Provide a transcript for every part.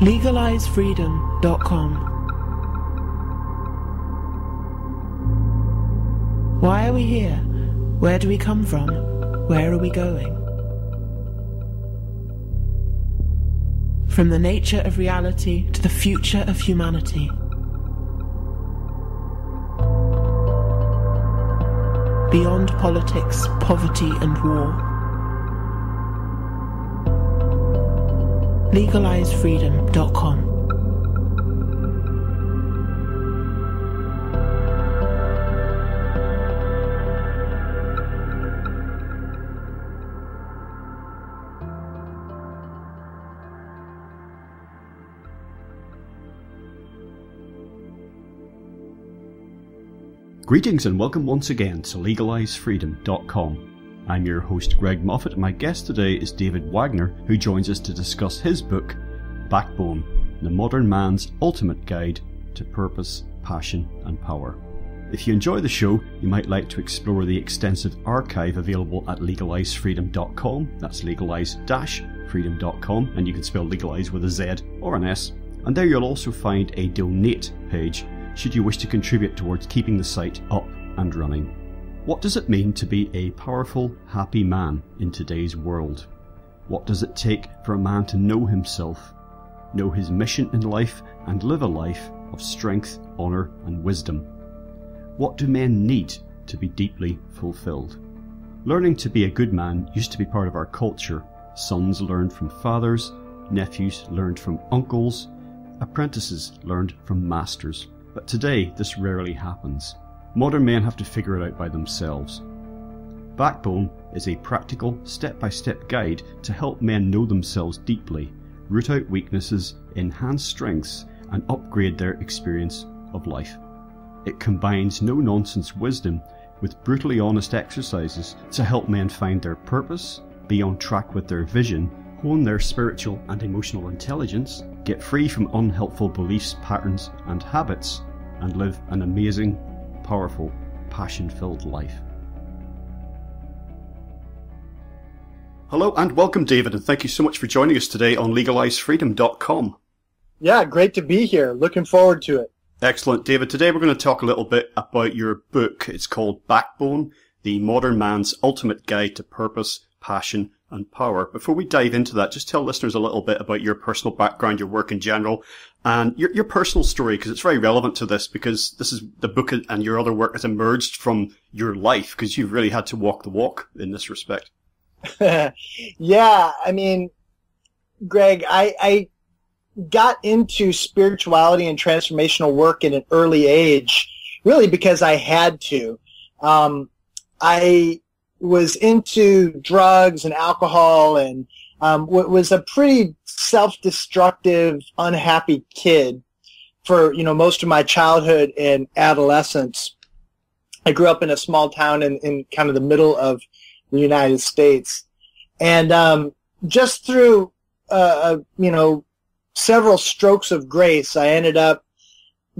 LegalizeFreedom.com. Why are we here? Where do we come from? Where are we going? From the nature of reality to the future of humanity. Beyond politics, poverty, and war. LegalizeFreedom.com. Greetings and welcome once again to LegalizeFreedom.com. I'm your host Greg Moffitt. My guest today is David Wagner, who joins us to discuss his book, Backbone The Modern Man's Ultimate Guide to Purpose, Passion and Power. If you enjoy the show, you might like to explore the extensive archive available at legalizefreedom.com. That's legalize-freedom.com, and you can spell legalize with a Z or an S. And there you'll also find a donate page should you wish to contribute towards keeping the site up and running. What does it mean to be a powerful, happy man in today's world? What does it take for a man to know himself, know his mission in life, and live a life of strength, honour, and wisdom? What do men need to be deeply fulfilled? Learning to be a good man used to be part of our culture. Sons learned from fathers, nephews learned from uncles, apprentices learned from masters. But today, this rarely happens. Modern men have to figure it out by themselves. Backbone is a practical, step by step guide to help men know themselves deeply, root out weaknesses, enhance strengths, and upgrade their experience of life. It combines no nonsense wisdom with brutally honest exercises to help men find their purpose, be on track with their vision, hone their spiritual and emotional intelligence, get free from unhelpful beliefs, patterns, and habits, and live an amazing, powerful, passion filled life. Hello and welcome, David, and thank you so much for joining us today on legalizefreedom.com. Yeah, great to be here. Looking forward to it. Excellent, David. Today we're going to talk a little bit about your book. It's called Backbone The Modern Man's Ultimate Guide to Purpose, Passion, and power. Before we dive into that, just tell listeners a little bit about your personal background, your work in general, and your, your personal story, because it's very relevant to this, because this is the book and your other work has emerged from your life, because you've really had to walk the walk in this respect. yeah, I mean, Greg, I, I got into spirituality and transformational work at an early age, really because I had to. Um, I was into drugs and alcohol and um, was a pretty self-destructive, unhappy kid for you know most of my childhood and adolescence. I grew up in a small town in, in kind of the middle of the United States, and um, just through uh, uh you know several strokes of grace, I ended up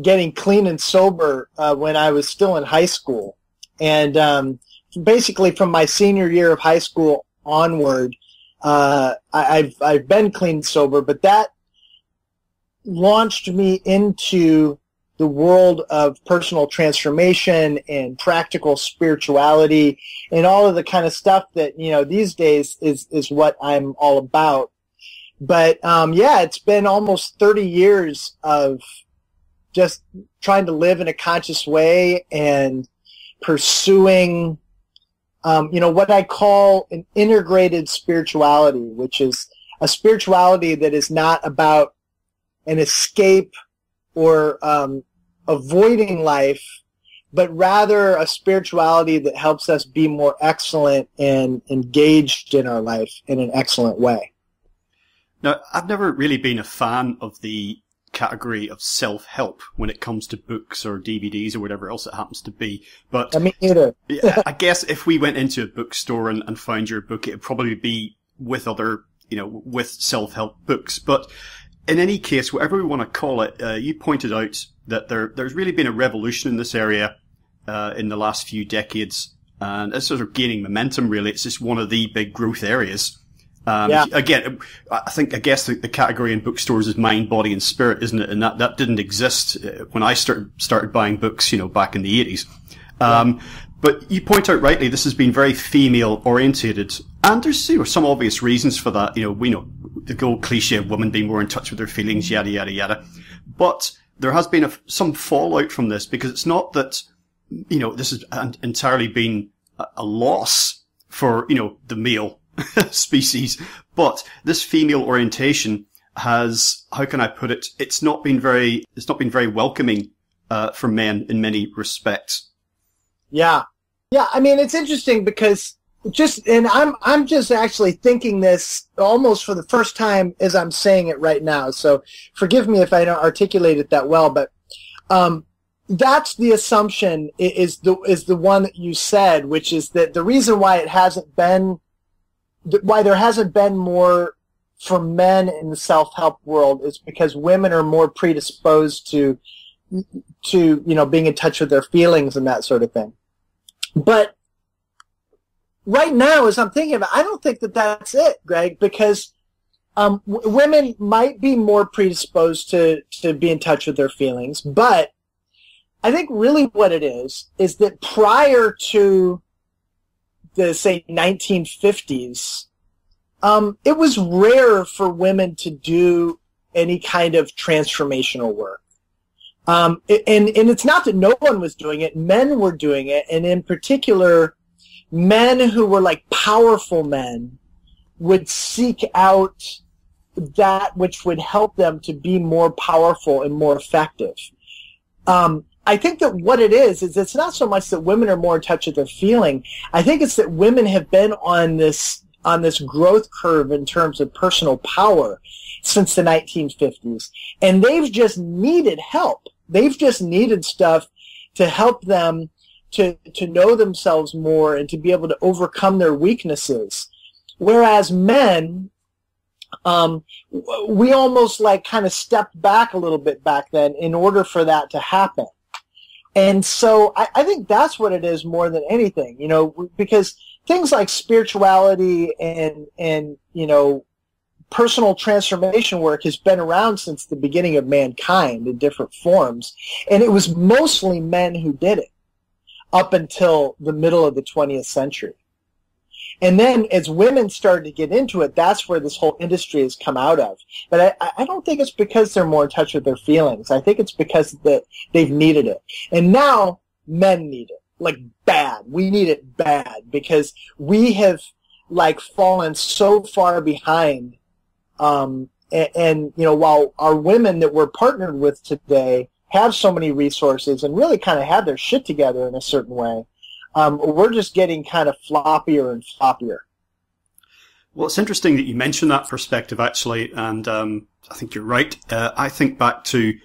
getting clean and sober uh, when I was still in high school, and um, basically from my senior year of high school onward, uh, I, have I've been clean sober, but that launched me into the world of personal transformation and practical spirituality and all of the kind of stuff that you know these days is is what I'm all about. But um, yeah, it's been almost 30 years of just trying to live in a conscious way and pursuing um, you know, what I call an integrated spirituality, which is a spirituality that is not about an escape or um, avoiding life, but rather a spirituality that helps us be more excellent and engaged in our life in an excellent way. Now, I've never really been a fan of the category of self help when it comes to books or DVDs or whatever else it happens to be. But I mean, either. I guess if we went into a bookstore and, and found your book, it'd probably be with other, you know, with self help books. But in any case, whatever we want to call it, uh, you pointed out that there there's really been a revolution in this area uh, in the last few decades, and it's sort of gaining momentum. Really, it's just one of the big growth areas. Um, yeah. Again, I think I guess the, the, category in bookstores is mind, body, and spirit, isn't it? And that, that didn't exist uh, when I started started buying books, you know, back in the eighties. Um, yeah. But you point out rightly, this has been very female orientated, and there's you know, some obvious reasons for that. You know, we know the old cliche of women being more in touch with their feelings, yada yada yada. But there has been a, some fallout from this because it's not that you know this has entirely been a, a loss for you know the male species. But this female orientation has, how can I put it? It's not been very, it's not been very welcoming, uh, for men in many respects. Yeah. Yeah. I mean, it's interesting because just, and I'm, I'm just actually thinking this almost for the first time as I'm saying it right now. So forgive me if I don't articulate it that well, but, um, that's the assumption is the is the one that you said, which is that the reason why it hasn't been why there hasn't been more for men in the self-help world is because women are more predisposed to to you know being in touch with their feelings and that sort of thing. But right now as i'm thinking about it, i don't think that that's it greg because um, w- women might be more predisposed to to be in touch with their feelings but i think really what it is is that prior to the say 1950s, um, it was rare for women to do any kind of transformational work. Um, and and it's not that no one was doing it; men were doing it, and in particular, men who were like powerful men would seek out that which would help them to be more powerful and more effective. Um, I think that what it is is it's not so much that women are more in touch with their feeling. I think it's that women have been on this on this growth curve in terms of personal power since the 1950s, and they've just needed help. They've just needed stuff to help them to to know themselves more and to be able to overcome their weaknesses. Whereas men, um, we almost like kind of stepped back a little bit back then in order for that to happen. And so I, I, think that's what it is more than anything, you know, because things like spirituality and, and, you know, personal transformation work has been around since the beginning of mankind in different forms. And it was mostly men who did it up until the middle of the 20th century. And then as women started to get into it, that's where this whole industry has come out of. But I, I don't think it's because they're more in touch with their feelings. I think it's because that they've needed it. And now men need it. Like bad. We need it bad because we have like fallen so far behind. Um, and, and, you know, while our women that we're partnered with today have so many resources and really kind of have their shit together in a certain way, um, we're just getting kind of floppier and floppier. Well, it's interesting that you mentioned that perspective, actually, and um, I think you're right. Uh, I think back to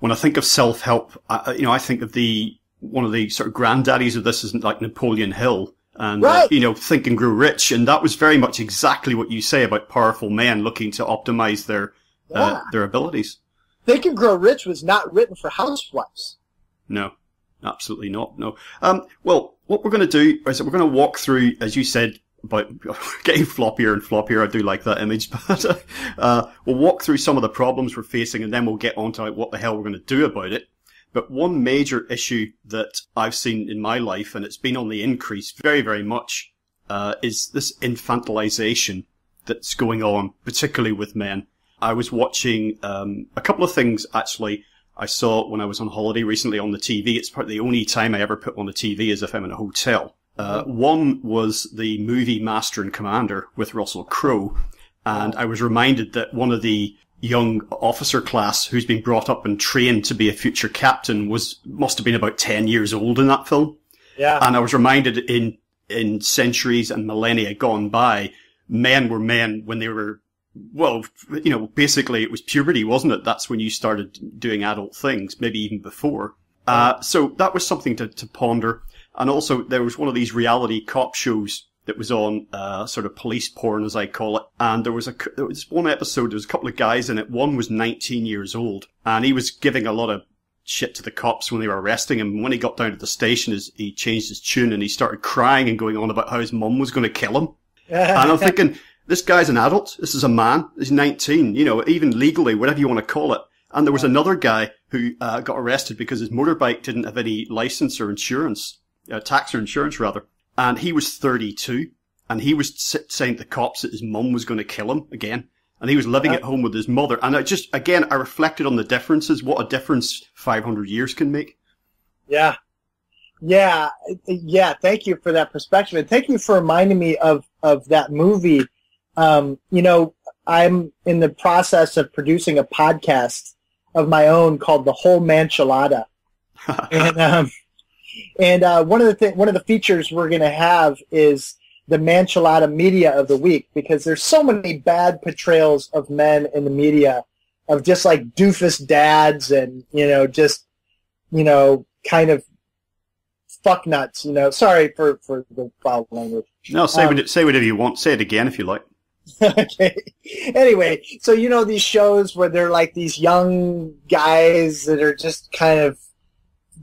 when I think of self-help, you know, I think of the one of the sort of granddaddies of this isn't like Napoleon Hill, and uh, right. uh, you know, Think and Grow Rich, and that was very much exactly what you say about powerful men looking to optimize their uh, yeah. uh, their abilities. Think and Grow Rich was not written for housewives. No, absolutely not. No. Um, well, what we're going to do is we're going to walk through, as you said, about getting floppier and floppier. I do like that image, but uh, we'll walk through some of the problems we're facing, and then we'll get on to like, what the hell we're going to do about it. But one major issue that I've seen in my life, and it's been on the increase very, very much, uh, is this infantilization that's going on, particularly with men. I was watching um, a couple of things actually I saw when I was on holiday recently on the TV. It's probably the only time I ever put on the TV is if I'm in a hotel. Uh, one was the movie Master and Commander with Russell Crowe. And I was reminded that one of the young officer class who's been brought up and trained to be a future captain was, must have been about 10 years old in that film. Yeah. And I was reminded in, in centuries and millennia gone by, men were men when they were well, you know, basically it was puberty, wasn't it? That's when you started doing adult things, maybe even before. Uh, so that was something to, to ponder. And also there was one of these reality cop shows that was on, uh, sort of police porn, as I call it. And there was a, there was one episode, there was a couple of guys in it. One was 19 years old and he was giving a lot of shit to the cops when they were arresting him. And when he got down to the station, he changed his tune and he started crying and going on about how his mum was going to kill him. and I'm thinking, this guy's an adult. This is a man. He's 19. You know, even legally, whatever you want to call it. And there was another guy who uh, got arrested because his motorbike didn't have any license or insurance, uh, tax or insurance rather. And he was 32. And he was saying to the cops that his mum was going to kill him again. And he was living at home with his mother. And I just, again, I reflected on the differences, what a difference 500 years can make. Yeah. Yeah. Yeah. Thank you for that perspective. And thank you for reminding me of, of that movie. Um, you know, I'm in the process of producing a podcast of my own called the Whole Manchilada. and, um, and, uh, one of the, th- one of the features we're going to have is, the Manchilada media of the week because there's so many bad portrayals of men in the media of just like doofus dads and, you know, just, you know, kind of fuck nuts, you know. Sorry for, for the foul language. No, say, um, what, say whatever you want. Say it again if you like. okay. Anyway, so you know these shows where they're like these young guys that are just kind of,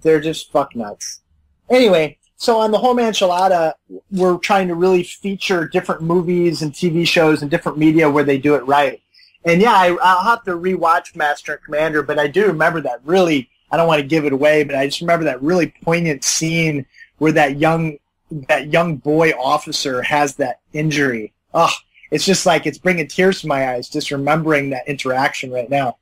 they're just fuck nuts. Anyway, so on the Whole Manchilada, we're trying to really feature different movies and TV shows and different media where they do it right. And yeah, I, will have to rewatch Master and Commander, but I do remember that really. I don't want to give it away, but I just remember that really poignant scene where that young that young boy officer has that injury. Oh, it's just like it's bringing tears to my eyes just remembering that interaction right now.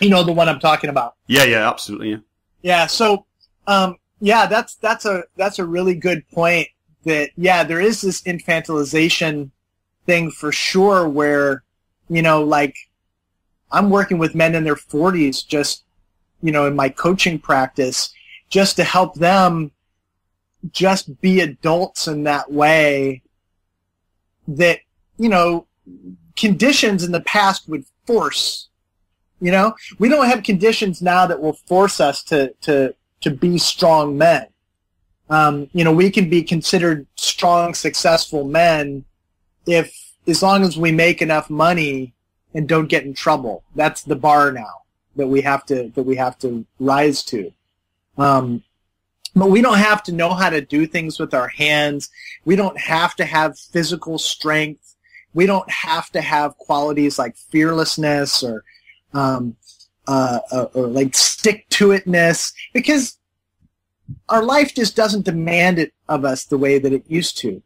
You know the one I'm talking about. Yeah, yeah, absolutely. Yeah. Yeah. So, um, yeah, that's that's a that's a really good point. That yeah, there is this infantilization thing for sure, where you know, like I'm working with men in their 40s, just you know, in my coaching practice, just to help them just be adults in that way. That you know, conditions in the past would force. You know, we don't have conditions now that will force us to to to be strong men. Um, you know, we can be considered strong, successful men if, as long as we make enough money and don't get in trouble. That's the bar now that we have to that we have to rise to. Um, but we don't have to know how to do things with our hands. We don't have to have physical strength. We don't have to have qualities like fearlessness or um, uh, uh, or like stick to itness because our life just doesn't demand it of us the way that it used to.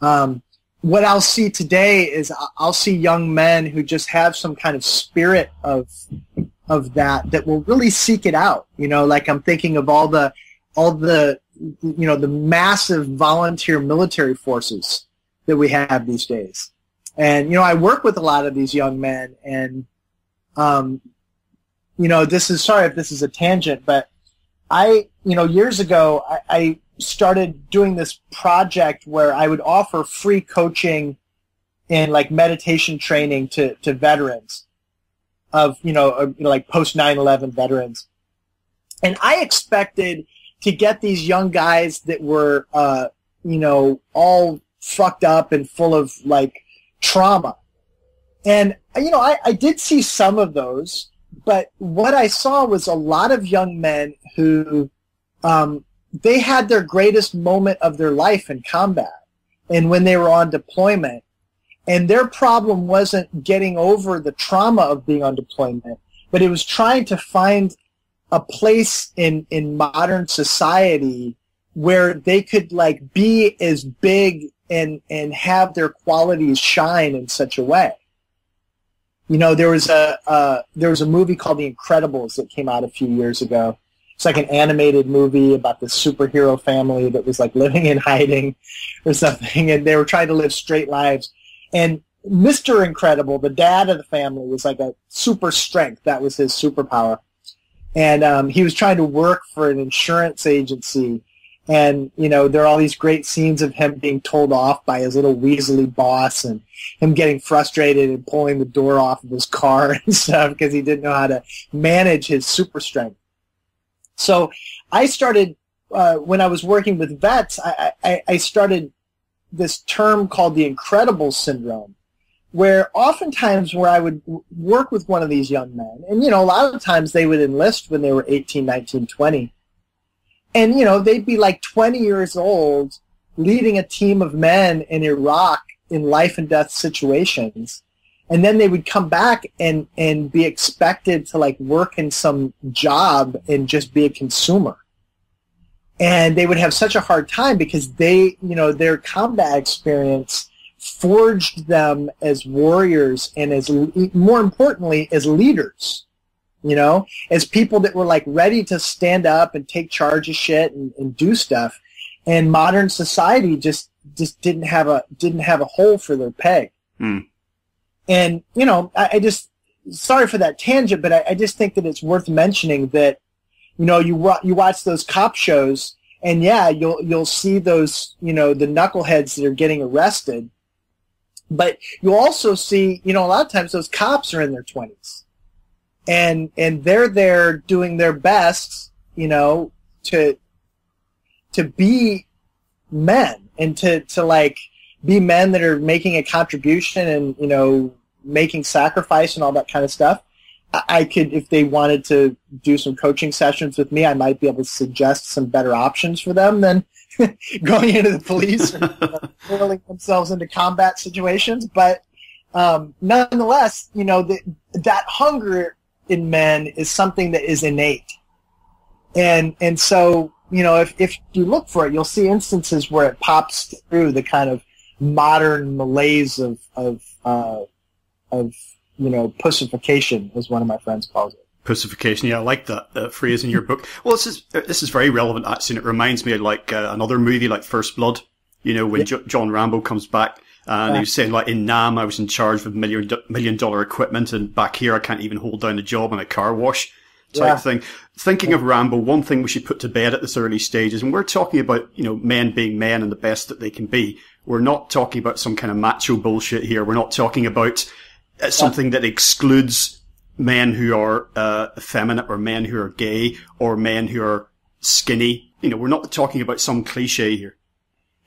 Um, what I'll see today is I'll see young men who just have some kind of spirit of of that that will really seek it out. You know, like I'm thinking of all the all the you know the massive volunteer military forces that we have these days. And you know, I work with a lot of these young men, and um, you know, this is sorry if this is a tangent, but I, you know, years ago, I, I started doing this project where I would offer free coaching and like meditation training to, to veterans of, you know, like post 9-11 veterans. And I expected to get these young guys that were, uh, you know, all fucked up and full of like trauma. And, you know, I, I did see some of those, but what I saw was a lot of young men who um, they had their greatest moment of their life in combat and when they were on deployment. And their problem wasn't getting over the trauma of being on deployment, but it was trying to find a place in, in modern society where they could like be as big and, and have their qualities shine in such a way. You know, there was a uh, there was a movie called The Incredibles that came out a few years ago. It's like an animated movie about this superhero family that was like living in hiding or something, and they were trying to live straight lives. And Mr. Incredible, the dad of the family, was like a super strength. That was his superpower. And um, he was trying to work for an insurance agency. And you know there are all these great scenes of him being told off by his little weaselly boss and him getting frustrated and pulling the door off of his car and stuff because he didn't know how to manage his super strength. So i started uh, when i was working with vets I, I, I started this term called the incredible syndrome where oftentimes where I would work with one of these young men, and you know, a lot of times they would enlist when they were 18, 19, 20, and you know they'd be like 20 years old leading a team of men in iraq in life and death situations. And then they would come back and and be expected to like work in some job and just be a consumer. And they would have such a hard time because they you know their combat experience forged them as warriors and as more importantly as leaders you know as people that were like ready to stand up and take charge of shit and, and do stuff. And modern society just just didn't have a didn't have a hole for their peg. Hmm. and you know I, I just sorry for that tangent but I, I just think that it's worth mentioning that you know you wa- you watch those cop shows and yeah you'll you'll see those you know the knuckleheads that are getting arrested but you also see you know a lot of times those cops are in their 20s and and they're there doing their best you know to to be men and to to like be men that are making a contribution and you know making sacrifice and all that kind of stuff. I- could, if they wanted to do some coaching sessions with me, I might be able to suggest some better options for them than going into the police hurling themselves into combat situations. But um, nonetheless, you know, the, that hunger in men is something that is innate. And, and so, you know, if, if you look for it, you'll see instances where it pops through the kind of modern malaise of, of, uh, of, you know, pussification, as one of my friends calls it. Pussification, yeah, I like that uh, phrase in your book. Well, this is this is very relevant actually. And it reminds me of like uh, another movie like First Blood. You know, when jo- John Rambo comes back and Yeah. he was saying like in Nam I was in charge of million million dollar equipment, and back here I can't even hold down a job in a car wash type Yeah. thing. Thinking of Rambo, one thing we should put to bed at this early stage is when we're talking about you know men being men and the best that they can be. We're not talking about some kind of macho bullshit here. We're not talking about uh, something that excludes men who are uh, effeminate or men who are gay or men who are skinny. You know, we're not talking about some cliche here.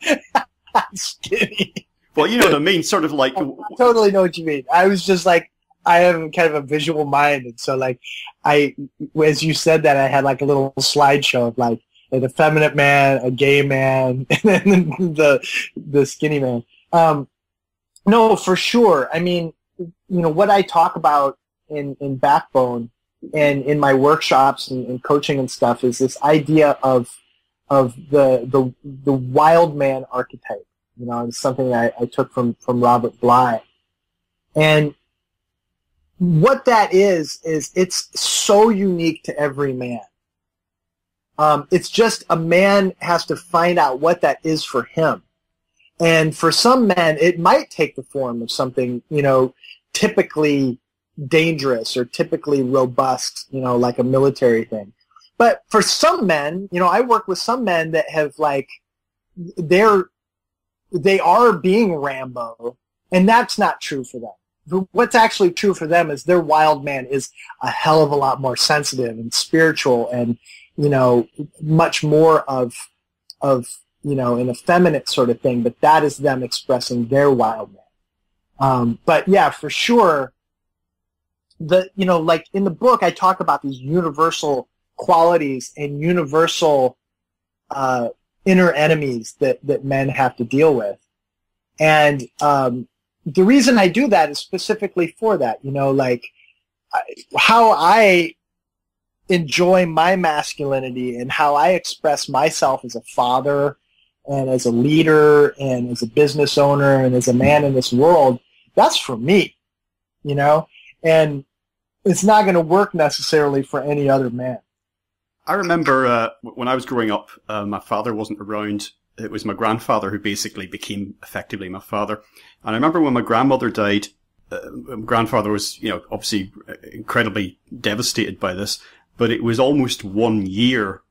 Skinny. Well, you know what I mean? Sort of like, I totally know what you mean. I was just like, I have kind of a visual mind, and so like, I, as you said that, I had like a little slideshow of like an effeminate man, a gay man, and then the the skinny man. Um, no, for sure. I mean, you know what I talk about in in Backbone and in my workshops and, and coaching and stuff is this idea of of the the the wild man archetype. You know, it's something I, I took from from Robert Bly, and what that is is it's so unique to every man. Um, it's just a man has to find out what that is for him, and for some men, it might take the form of something you know typically dangerous or typically robust, you know, like a military thing. But for some men, you know, I work with some men that have like they're they are being Rambo, and that's not true for them. What's actually true for them is their wild man is a hell of a lot more sensitive and spiritual, and you know, much more of of you know an effeminate sort of thing. But that is them expressing their wild man. Um, but yeah, for sure, the you know like in the book I talk about these universal qualities and universal uh, inner enemies that that men have to deal with, and um, the reason I do that is specifically for that. You know, like how I enjoy my masculinity and how I express myself as a father and as a leader and as a business owner and as a man in this world. That's for me, you know, and it's not going to work necessarily for any other man. I remember uh, when I was growing up, uh, my father wasn't around. It was my grandfather who basically became effectively my father. And I remember when my grandmother died, uh, my grandfather was, you know, obviously incredibly devastated by this, but it was almost one year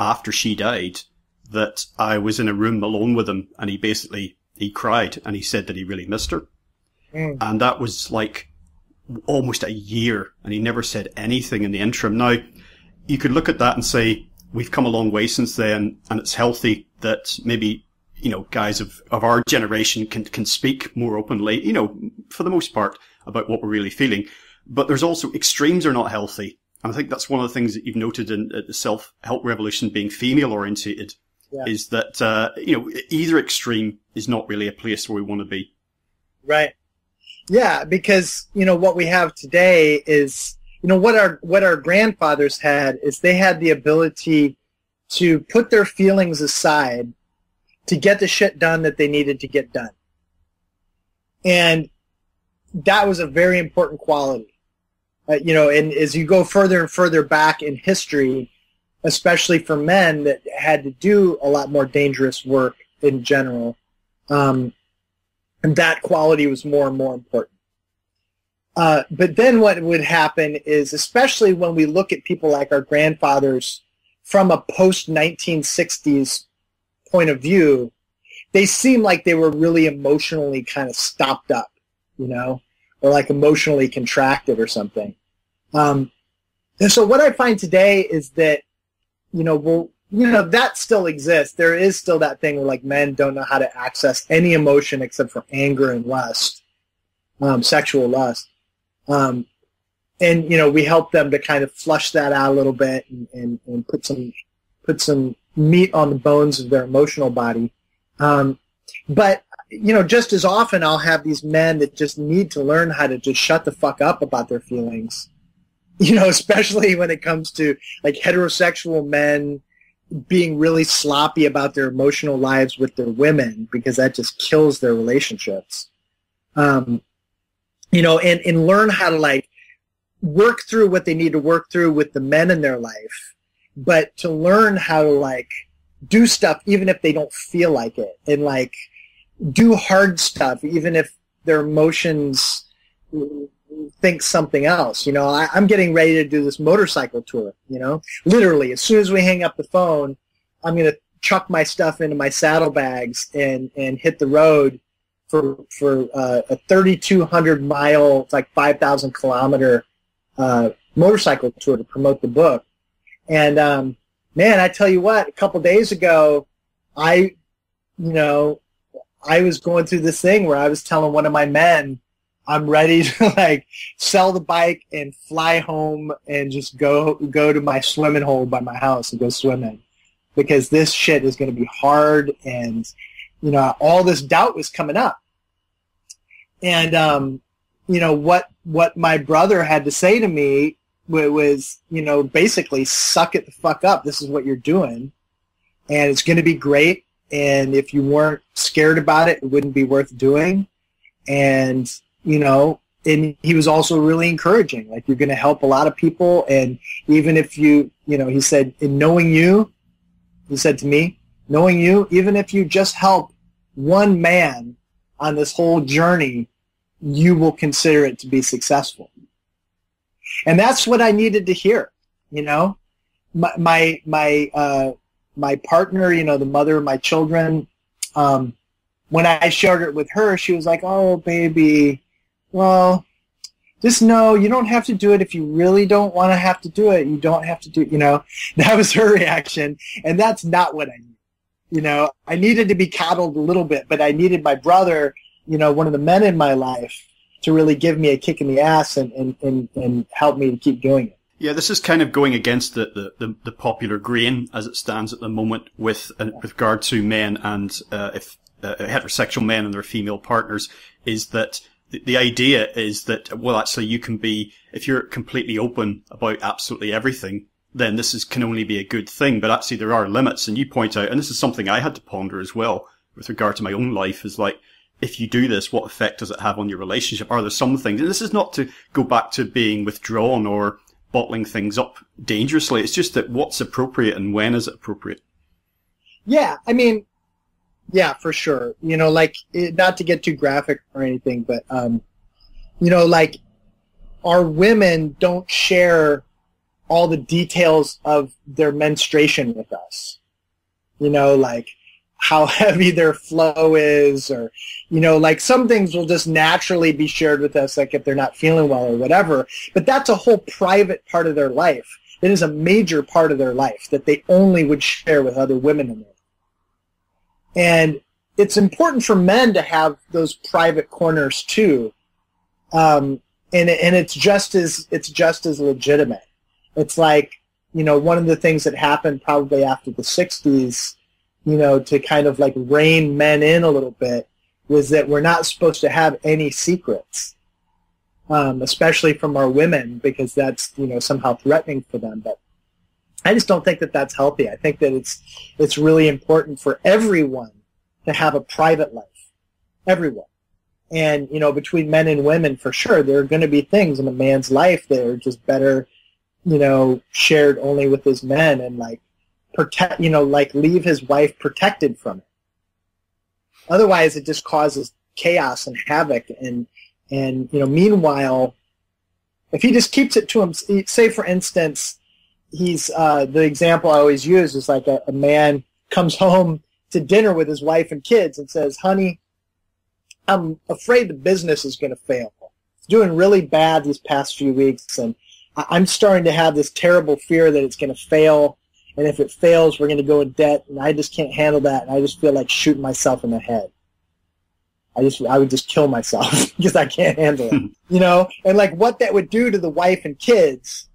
after she died that I was in a room alone with him and he basically, he cried and he said that he really missed her. Mm. And that was like almost a year and he never said anything in the interim. Now, you could look at that and say, we've come a long way since then and it's healthy that maybe, you know, guys of, of our generation can, can speak more openly, you know, for the most part about what we're really feeling. But there's also extremes are not healthy. And I think that's one of the things that you've noted in uh, the self-help revolution being female orientated Yeah. is that, uh, you know, either extreme is not really a place where we want to be. Right. Yeah, because you know what we have today is you know what our what our grandfathers had is they had the ability to put their feelings aside to get the shit done that they needed to get done. And that was a very important quality. Uh, you know, and as you go further and further back in history, especially for men that had to do a lot more dangerous work in general, um, and that quality was more and more important. Uh, but then what would happen is, especially when we look at people like our grandfathers from a post 1960s point of view, they seem like they were really emotionally kind of stopped up, you know, or like emotionally contracted or something. Um, and so what I find today is that, you know, well, you know, that still exists. There is still that thing where like men don't know how to access any emotion except for anger and lust, um, sexual lust. Um, and you know, we help them to kind of flush that out a little bit and, and, and put some put some meat on the bones of their emotional body. Um, but you know, just as often I'll have these men that just need to learn how to just shut the fuck up about their feelings. You know, especially when it comes to like heterosexual men being really sloppy about their emotional lives with their women because that just kills their relationships. Um, you know, and, and learn how to like work through what they need to work through with the men in their life, but to learn how to like do stuff even if they don't feel like it and like do hard stuff even if their emotions think something else. You know, I, am getting ready to do this motorcycle tour, you know, literally as soon as we hang up the phone, I'm going to chuck my stuff into my saddlebags and, and hit the road for, for uh, a 3,200 mile, like 5,000 kilometer uh, motorcycle tour to promote the book. And um, man, I tell you what, a couple days ago, I, you know, I was going through this thing where I was telling one of my men, I'm ready to like sell the bike and fly home and just go go to my swimming hole by my house and go swimming. Because this shit is going to be hard and you know all this doubt was coming up. And um you know what what my brother had to say to me was you know basically suck it the fuck up. This is what you're doing. And it's going to be great. And if you weren't scared about it it wouldn't be worth doing. And you know and he was also really encouraging like you're going to help a lot of people and even if you you know he said in knowing you he said to me knowing you even if you just help one man on this whole journey you will consider it to be successful. And that's what I needed to hear, you know, my, my, my, uh, my partner, you know, the mother of my children, um, when I shared it with her, she was like, oh, baby, well, just know you don't have to do it if you really don't want to have to do it. You don't have to do, it. you know, that was her reaction. And that's not what I need. You know, I needed to be coddled a little bit, but I needed my brother you know, one of the men in my life to really give me a kick in the ass and, and, and, and help me to keep doing it. Yeah, this is kind of going against the, the, the, the popular grain as it stands at the moment with uh, with regard to men and uh, if uh, heterosexual men and their female partners is that the, idea is that well actually you can be if you're completely open about absolutely everything then this is can only be a good thing but actually there are limits and you point out and this is something I had to ponder as well with regard to my own life is like if you do this, what effect does it have on your relationship? Are there some things, and this is not to go back to being withdrawn or bottling things up dangerously. It's just that what's appropriate and when is it appropriate? Yeah, I mean, yeah, for sure. You know, like it, not to get too graphic or anything, but um, you know, like our women don't share all the details of their menstruation with us. You know, like how heavy their flow is or you know like some things will just naturally be shared with us like if they're not feeling well or whatever but that's a whole private part of their life it is a major part of their life that they only would share with other women in it and it's important for men to have those private corners too um, and and it's just as it's just as legitimate it's like you know one of the things that happened probably after the 60s you know, to kind of like rein men in a little bit was that we're not supposed to have any secrets, um, especially from our women, because that's you know somehow threatening for them. But I just don't think that that's healthy. I think that it's it's really important for everyone to have a private life, everyone. And you know, between men and women, for sure, there are going to be things in a man's life that are just better, you know, shared only with his men, and like protect, you know, like leave his wife protected from it. Otherwise, it just causes chaos and havoc. And and you know, meanwhile, if he just keeps it to him, say for instance, he's uh, the example I always use is like a, a man comes home to dinner with his wife and kids and says, "Honey, I'm afraid the business is going to fail. It's doing really bad these past few weeks, and I'm starting to have this terrible fear that it's going to fail. And if it fails, we're going to go in debt, and I just can't handle that. And I just feel like shooting myself in the head. I just, I would just kill myself because I can't handle it, you know. And like what that would do to the wife and kids,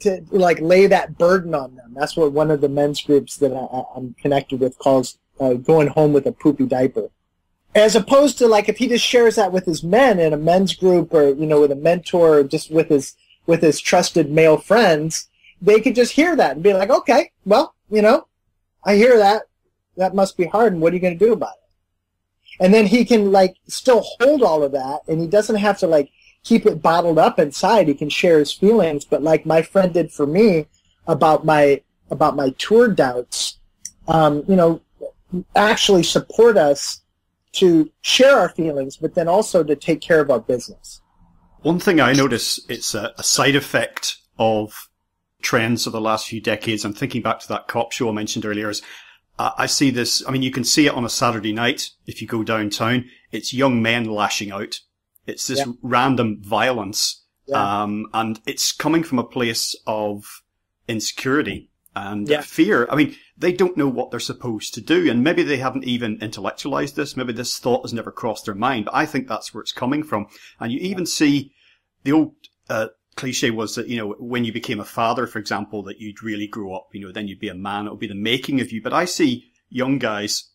to like lay that burden on them. That's what one of the men's groups that I, am connected with calls uh, going home with a poopy diaper. As opposed to like if he just shares that with his men in a men's group or you know with a mentor or just with his with his trusted male friends they could just hear that and be like okay well you know i hear that. That must be hard and what are you going to do about it? And then he can like still hold all of that and he doesn't have to like keep it bottled up inside he can share his feelings but like my friend did for me about my about my tour doubts um, you know actually support us to share our feelings, but then also to take care of our business. One thing I notice it's a, a side effect of trends of the last few decades. I'm thinking back to that cop show I mentioned earlier. Is I see this. I mean, you can see it on a Saturday night if you go downtown. It's young men lashing out. It's this yeah. random violence, yeah. um, and it's coming from a place of insecurity and yeah. fear. I mean, they don't know what they're supposed to do. And maybe they haven't even intellectualized this. Maybe this thought has never crossed their mind. But I think that's where it's coming from. And you even see the old, uh, cliche was that, you know, when you became a father, for example, that you'd really grow up, you know, then you'd be a man. It would be the making of you. But I see young guys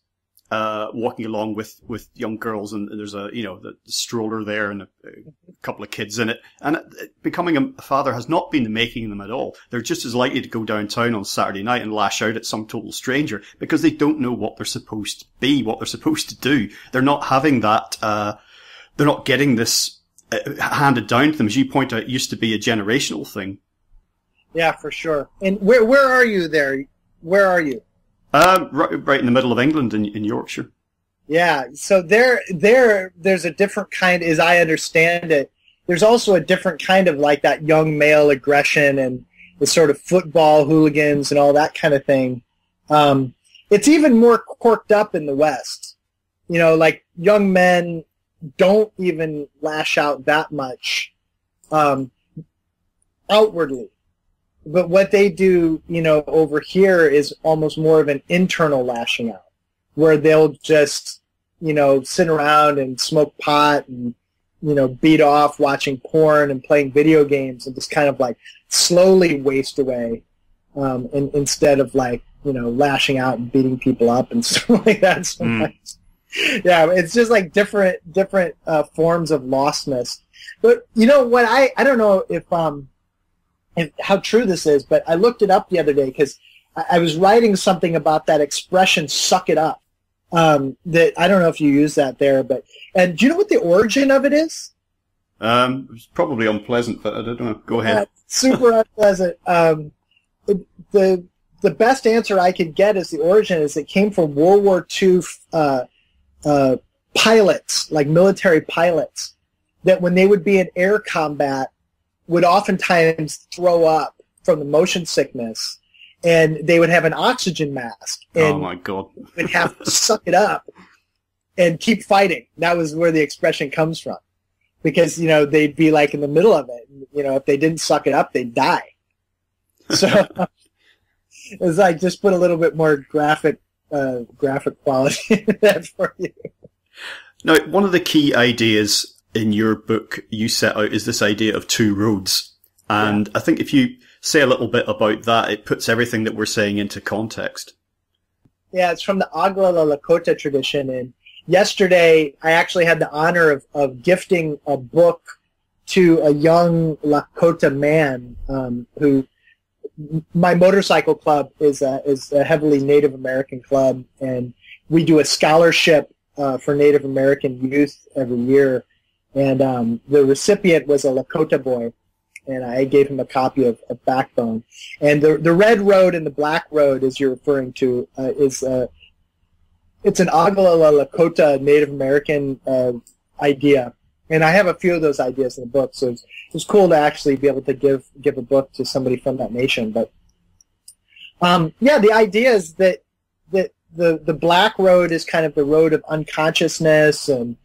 uh, walking along with, with young girls and there's a, you know, the stroller there and a, a couple of kids in it. And becoming a father has not been the making of them at all. They're just as likely to go downtown on Saturday night and lash out at some total stranger because they don't know what they're supposed to be, what they're supposed to do. They're not having that, uh, they're not getting this uh, handed down to them. As you point out, it used to be a generational thing. Yeah, for sure. And where, where are you there? Where are you? Um, right, right in the middle of England in, in Yorkshire. Yeah, so there, there, there's a different kind, as I understand it. There's also a different kind of like that young male aggression and the sort of football hooligans and all that kind of thing. Um, it's even more corked up in the West. You know, like young men don't even lash out that much um, outwardly but what they do, you know, over here is almost more of an internal lashing out, where they'll just, you know, sit around and smoke pot and, you know, beat off watching porn and playing video games and just kind of like slowly waste away, um, in, instead of like, you know, lashing out and beating people up and stuff like that. So mm. yeah, it's just like different, different uh, forms of lostness. But you know what? I I don't know if um and how true this is, but I looked it up the other day because I, I, was writing something about that expression "suck it up." Um, that I don't know if you use that there, but and do you know what the origin of it is? Um, it's probably unpleasant, but I don't know. Go ahead. Uh, super unpleasant. Um, it, the the best answer I could get is the origin is it came from World War II uh, uh, pilots, like military pilots, that when they would be in air combat, would oftentimes throw up from the motion sickness and they would have an oxygen mask oh and oh my god. would have to suck it up and keep fighting. That was where the expression comes from. Because you know they'd be like in the middle of it you know if they didn't suck it up they'd die. So it's like just put a little bit more graphic uh, graphic quality in that for you. Now one of the key ideas in your book you set out is this idea of two roads. And yeah. I think if you say a little bit about that, it puts everything that we're saying into context. Yeah, it's from the Oglala Lakota tradition, and yesterday I actually had the honor of, of gifting a book to a young Lakota man um, who my motorcycle club is a, is a heavily Native American club, and we do a scholarship uh, for Native American youth every year. And um, the recipient was a Lakota boy, and I gave him a copy of, of Backbone. And the the red road and the black road, as you're referring to, uh, is uh, it's an Oglala Lakota Native American uh, idea, and I have a few of those ideas in the book. So it's, it's cool to actually be able to give give a book to somebody from that nation. But um, yeah, the idea is that that the the black road is kind of the road of unconsciousness and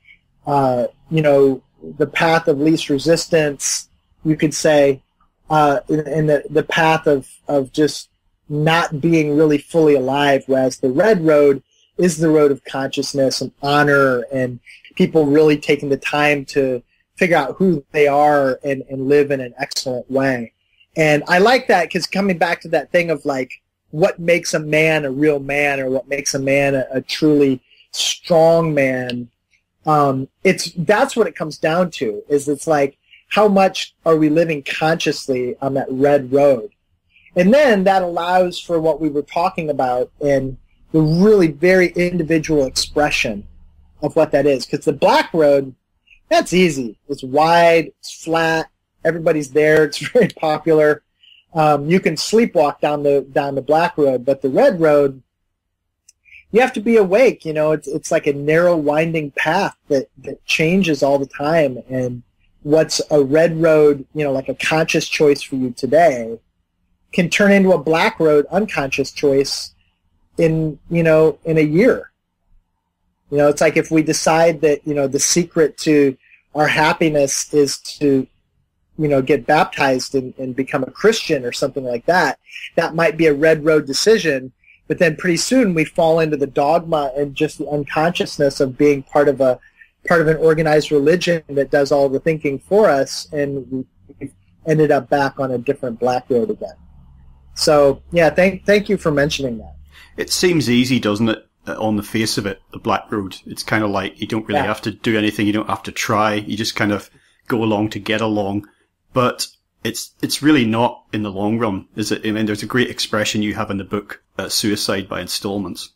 uh, you know the path of least resistance. You could say, uh, in, the the path of of just not being really fully alive, whereas the red road is the road of consciousness and honor and people really taking the time to figure out who they are and, and live in an excellent way. And I like that because coming back to that thing of like what makes a man a real man or what makes a man a, a truly strong man, um, it's that's what it comes down to. Is it's like how much are we living consciously on that red road, and then that allows for what we were talking about in the really very individual expression of what that is. Because the black road, that's easy. It's wide, it's flat, everybody's there, it's very popular. Um, you can sleepwalk down the down the black road, but the red road, you have to be awake. You know, it's it's like a narrow, winding path that that changes all the time. And what's a red road, you know, like a conscious choice for you today, can turn into a black road, unconscious choice in you know in a year. You know, it's like if we decide that you know the secret to our happiness is to you know get baptized and, and become a Christian or something like that, that might be a red road decision. But then pretty soon we fall into the dogma and just the unconsciousness of being part of a part of an organized religion that does all the thinking for us, and we ended up back on a different black road again. So yeah, thank thank you for mentioning that. It seems easy, doesn't it? Uh, on the face of it, the Black Road. It's kind of like you don't really yeah. have to do anything. You don't have to try. You just kind of go along to get along. But it's it's really not in the long run, is it? I mean, there's a great expression you have in the book, uh, "suicide by installments."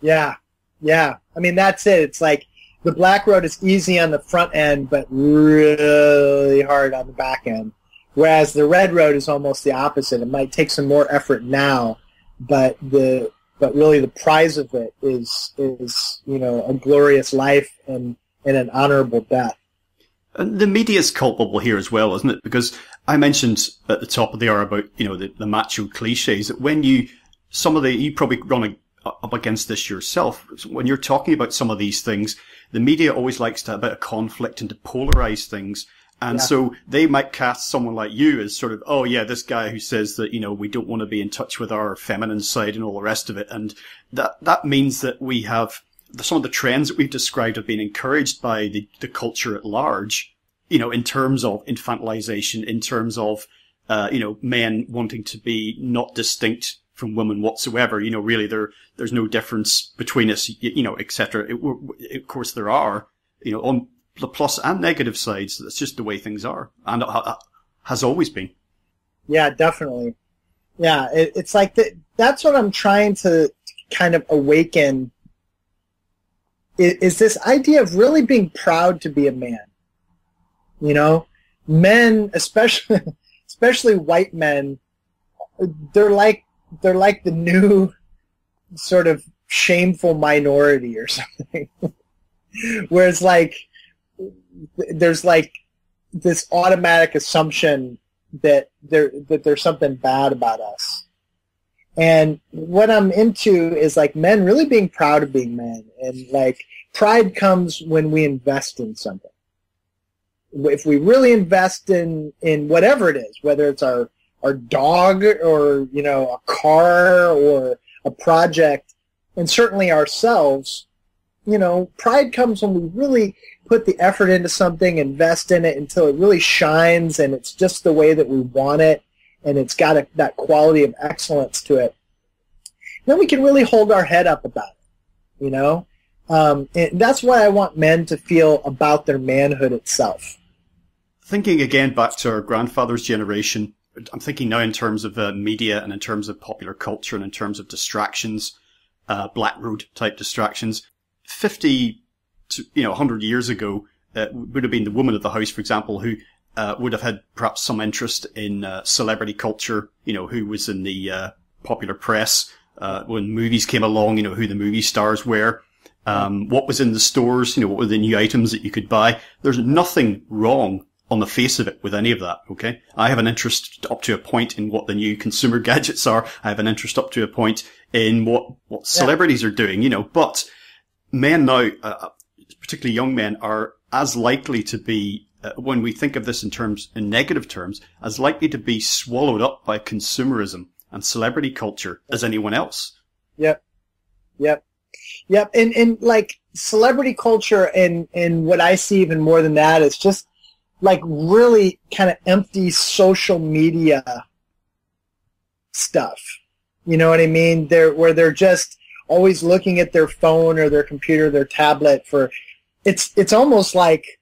Yeah, yeah. I mean, that's it. It's like the Black Road is easy on the front end, but really hard on the back end. Whereas the Red Road is almost the opposite. It might take some more effort now, but the but really the prize of it is is you know a glorious life and and an honorable death. And the media is culpable here as well, isn't it? Because I mentioned at the top of the hour about you know the, the macho cliches that when you some of the you probably run up against this yourself when you're talking about some of these things. The media always likes to have a bit of conflict and to polarize things and yeah. so they might cast someone like you as sort of, oh yeah, this guy who says that, you know, we don't want to be in touch with our feminine side and all the rest of it. And that, that means that we have some of the trends that we've described have been encouraged by the, the culture at large, you know, in terms of infantilization, in terms of, uh, you know, men wanting to be not distinct from women whatsoever. You know, really there, there's no difference between us, you, you know, etc. Of course there are, you know, on, the plus and negative sides. That's just the way things are, and it has always been. Yeah, definitely. Yeah, it, it's like the, that's what I'm trying to kind of awaken. Is, is this idea of really being proud to be a man? You know, men, especially especially white men, they're like they're like the new sort of shameful minority or something. Whereas like there's like this automatic assumption that there that there's something bad about us. And what I'm into is like men really being proud of being men and like pride comes when we invest in something. If we really invest in in whatever it is, whether it's our our dog or you know a car or a project and certainly ourselves, you know, pride comes when we really put the effort into something, invest in it until it really shines and it's just the way that we want it and it's got a, that quality of excellence to it, then we can really hold our head up about it, you know? Um, and that's what I want men to feel about their manhood itself. Thinking again back to our grandfather's generation, I'm thinking now in terms of uh, media and in terms of popular culture and in terms of distractions, uh, Black Road type distractions. 50 to, you know, 100 years ago, uh, would have been the woman of the house, for example, who uh, would have had perhaps some interest in uh, celebrity culture, you know, who was in the uh, popular press when movies came along, you know, who the movie stars were, um, what was in the stores, you know, what were the new items that you could buy. There's nothing wrong on the face of it with any of that. Okay. I have an interest up to a point in what the new consumer gadgets are. I have an interest up to a point in what, what celebrities yeah. are doing, you know, but men now, uh, particularly young men are as likely to be uh, when we think of this in terms in negative terms as likely to be swallowed up by consumerism and celebrity culture as anyone else. Yep. Yep. Yep. And and like celebrity culture and and what I see even more than that is just like really kind of empty social media stuff. You know what I mean? They're where they're just always looking at their phone or their computer, their tablet for it's it's almost like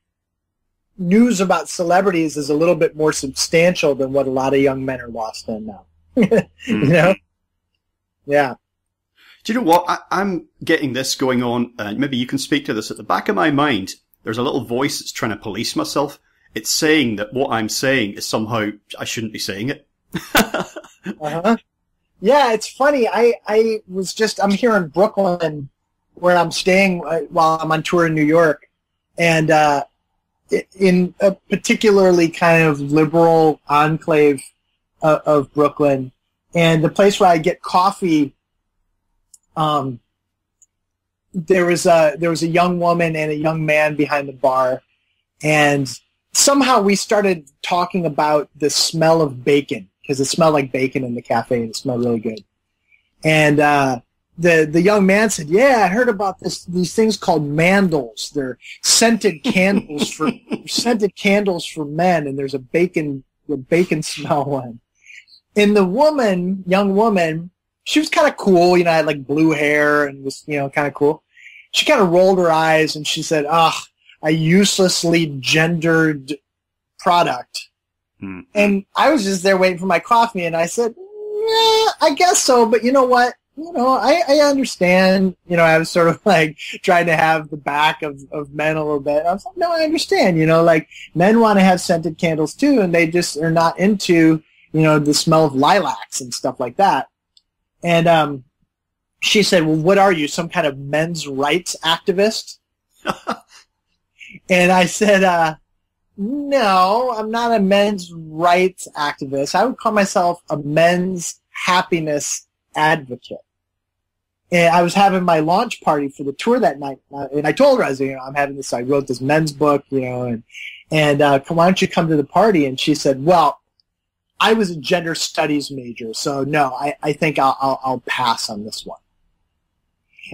news about celebrities is a little bit more substantial than what a lot of young men are lost in now. You know? Mm-hmm. Yeah. Do you know what? I, am getting this going on, and maybe you can speak to this. At the back of my mind, there's a little voice that's trying to police myself. It's saying that what I'm saying is somehow I shouldn't be saying it. uh-huh. Yeah, it's funny. I, I was just, I'm here in Brooklyn where I'm staying uh, while I'm on tour in New York. And, uh, in a particularly kind of liberal enclave uh, of Brooklyn, and the place where I get coffee, um, there was a there was a young woman and a young man behind the bar, and somehow we started talking about the smell of bacon because it smelled like bacon in the cafe and it smelled really good, and uh, the the young man said, "Yeah, I heard about this these things called mandles. They're scented candles for scented candles for men, and there's a bacon the bacon smell one." And the woman, young woman, she was kind of cool, you know, I had like blue hair and was you know kind of cool. She kind of rolled her eyes and she said, "Ah, a uselessly gendered product." Hmm. And I was just there waiting for my coffee, and I said, "Yeah, I guess so, but you know what?" you know, I, I understand, you know, I was sort of like trying to have the back of, of men a little bit. I was like, no, I understand, you know, like men want to have scented candles too, and they just are not into, you know, the smell of lilacs and stuff like that. And, um, she said, well, what are you, some kind of men's rights activist? and I said, uh, no, I'm not a men's rights activist. I would call myself a men's happiness advocate and I was having my launch party for the tour that night, and I told her I was, you know, I'm having this. I wrote this men's book, you know, and and uh, why don't you come to the party? And she said, well, I was a gender studies major, so no, I, I think I'll, I'll I'll pass on this one.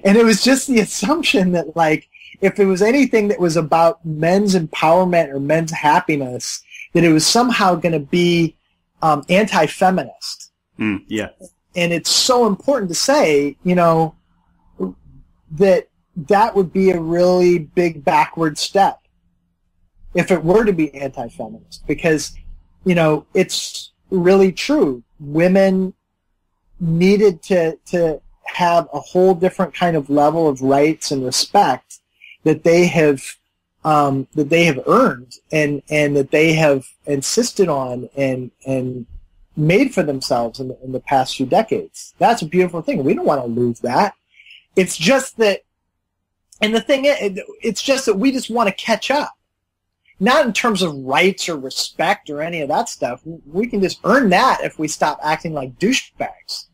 And it was just the assumption that like if it was anything that was about men's empowerment or men's happiness, that it was somehow going to be um, anti-feminist. Mm, yeah and it's so important to say, you know, that that would be a really big backward step if it were to be anti-feminist because, you know, it's really true. Women needed to, to have a whole different kind of level of rights and respect that they have um, that they have earned and and that they have insisted on and and made for themselves in the, in the past few decades. That's a beautiful thing. We don't want to lose that. It's just that, and the thing is, it's just that we just want to catch up. Not in terms of rights or respect or any of that stuff. We can just earn that if we stop acting like douchebags.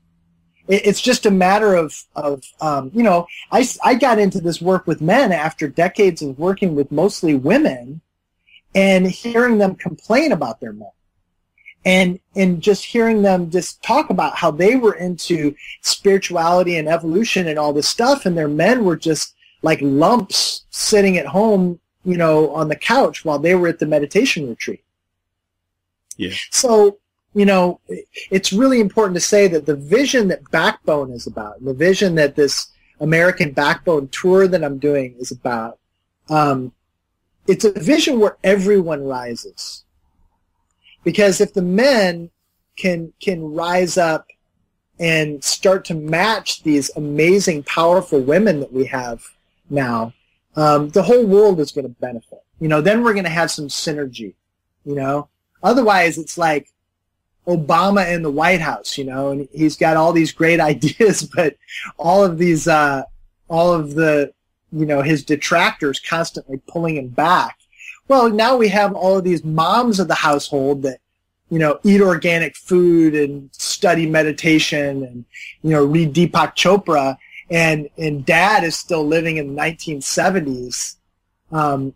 It's just a matter of, of um, you know, I, I got into this work with men after decades of working with mostly women and hearing them complain about their men. And and just hearing them just talk about how they were into spirituality and evolution and all this stuff and their men were just like lumps sitting at home you know on the couch while they were at the meditation retreat. Yeah. So you know it's really important to say that the vision that backbone is about the vision that this American Backbone tour that I'm doing is about. Um, it's a vision where everyone rises. Because if the men can can rise up and start to match these amazing, powerful women that we have now, um, the whole world is going to benefit. You know, then we're going to have some synergy. You know, otherwise it's like Obama in the White House. You know, and he's got all these great ideas, but all of these, uh, all of the, you know, his detractors constantly pulling him back. Well, now we have all of these moms of the household that you know, eat organic food and study meditation and, you know, read Deepak Chopra. And, and dad is still living in the 1970s, um,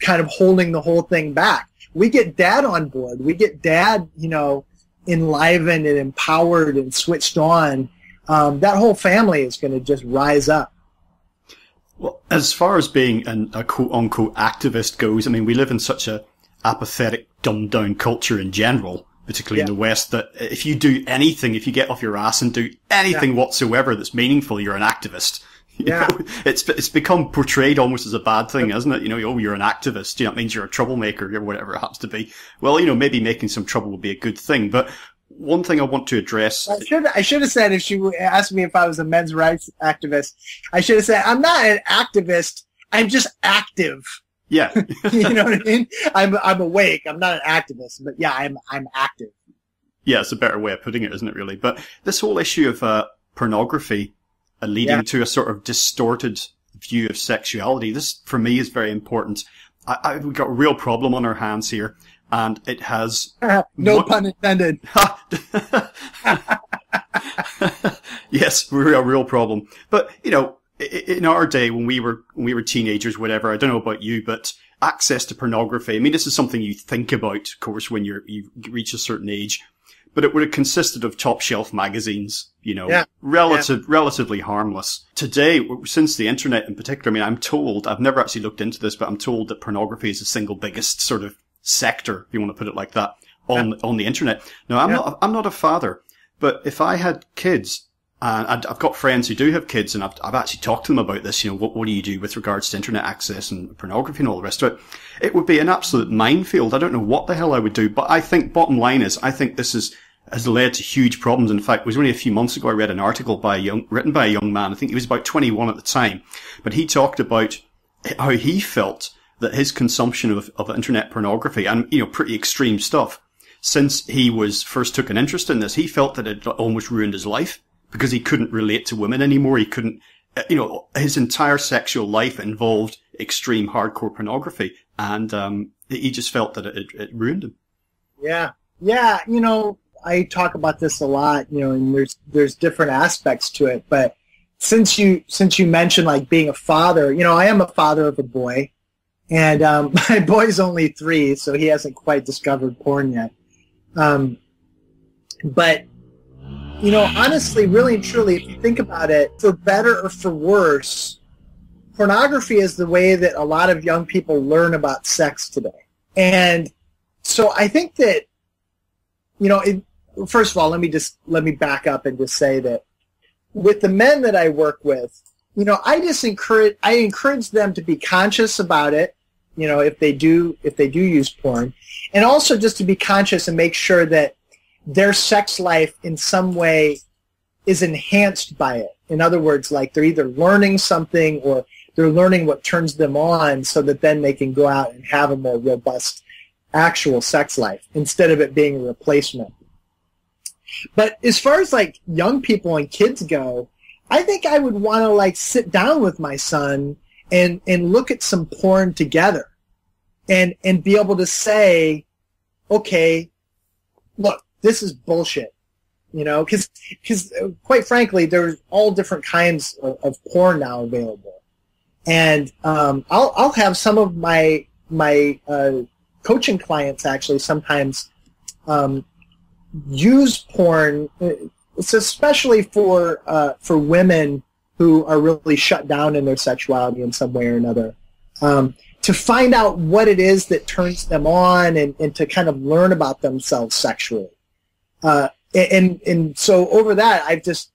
kind of holding the whole thing back. We get dad on board. We get dad, you know, enlivened and empowered and switched on. Um, that whole family is going to just rise up. Well, as far as being an, a quote unquote activist goes, I mean, we live in such a apathetic, dumbed down culture in general, particularly yeah. in the West, that if you do anything, if you get off your ass and do anything yeah. whatsoever that's meaningful, you're an activist. Yeah. Know, it's, it's become portrayed almost as a bad thing, isn't it? You know, oh, you're an activist. You know, it means you're a troublemaker or whatever it happens to be. Well, you know, maybe making some trouble would be a good thing, but one thing I want to address. I should I should have said if she asked me if I was a men's rights activist, I should have said I'm not an activist. I'm just active. Yeah. you know what I mean? I'm I'm awake. I'm not an activist, but yeah, I'm I'm active. Yeah, it's a better way of putting it, isn't it? Really, but this whole issue of uh, pornography uh, leading yeah. to a sort of distorted view of sexuality. This, for me, is very important. I, I, we've got a real problem on our hands here, and it has no mo- pun intended. yes, we're a real problem. But you know, in our day when we were when we were teenagers, whatever. I don't know about you, but access to pornography. I mean, this is something you think about, of course, when you're you reach a certain age. But it would have consisted of top shelf magazines, you know, yeah. relative, yeah. relatively harmless. Today, since the internet in particular, I mean, I'm told, I've never actually looked into this, but I'm told that pornography is the single biggest sort of sector, if you want to put it like that, on, yeah. on the internet. Now, I'm not, I'm not a father, but if I had kids, and I've got friends who do have kids, and I've, I've actually talked to them about this. You know, what, what do you do with regards to internet access and pornography and all the rest of it? It would be an absolute minefield. I don't know what the hell I would do, but I think bottom line is, I think this is has led to huge problems. In fact, it was only a few months ago I read an article by a young, written by a young man. I think he was about 21 at the time, but he talked about how he felt that his consumption of, of internet pornography and, you know, pretty extreme stuff, since he was first took an interest in this, he felt that it almost ruined his life because he couldn't relate to women anymore. He couldn't, uh, you know, his entire sexual life involved extreme hardcore pornography, and um, he just felt that it, it ruined him. Yeah, yeah. You know, I talk about this a lot. You know, and there's there's different aspects to it, but since you since you mentioned like being a father, you know, I am a father of a boy, and um, my boy's only three, so he hasn't quite discovered porn yet. Um, but you know, honestly, really and truly, if you think about it, for better or for worse, pornography is the way that a lot of young people learn about sex today. And so I think that, you know, it, first of all, let me just, let me back up and just say that with the men that I work with, you know, I just encourage, I encourage them to be conscious about it, you know, if they do, if they do use porn, and also just to be conscious and make sure that their sex life in some way is enhanced by it. In other words, like they're either learning something or they're learning what turns them on so that then they can go out and have a more robust actual sex life instead of it being a replacement. But as far as like young people and kids go, I think I would want to like sit down with my son and, and look at some porn together and, and be able to say, okay, look, this is bullshit. You know, because because uh, quite frankly, there's all different kinds of, of porn now available, and um, I'll I'll have some of my my uh, coaching clients actually sometimes um, use porn. Uh, it's especially for uh, for women who are really shut down in their sexuality in some way or another. Um, to find out what it is that turns them on and, and to kind of learn about themselves sexually. Uh, and and so over that, I've just